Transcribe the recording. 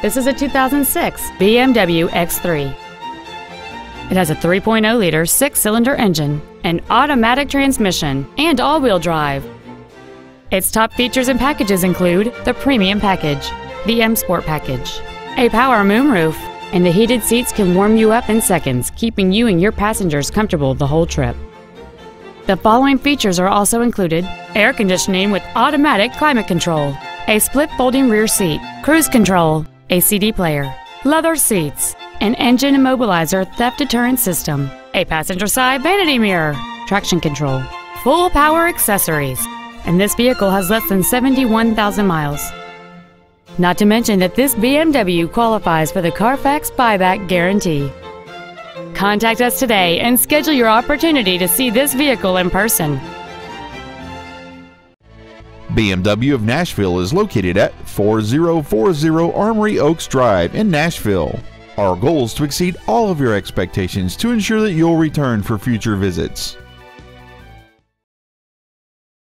This is a 2006 BMW X3. It has a 3.0 liter six cylinder engine, an automatic transmission, and all wheel drive. Its top features and packages include the Premium Package, the M Sport Package, a power moonroof, and the heated seats can warm you up in seconds, keeping you and your passengers comfortable the whole trip. The following features are also included air conditioning with automatic climate control, a split folding rear seat, cruise control, a CD player, leather seats, an engine immobilizer theft deterrent system, a passenger side vanity mirror, traction control, full power accessories, and this vehicle has less than 71,000 miles. Not to mention that this BMW qualifies for the Carfax buyback guarantee. Contact us today and schedule your opportunity to see this vehicle in person. BMW of Nashville is located at 4040 Armory Oaks Drive in Nashville. Our goal is to exceed all of your expectations to ensure that you'll return for future visits.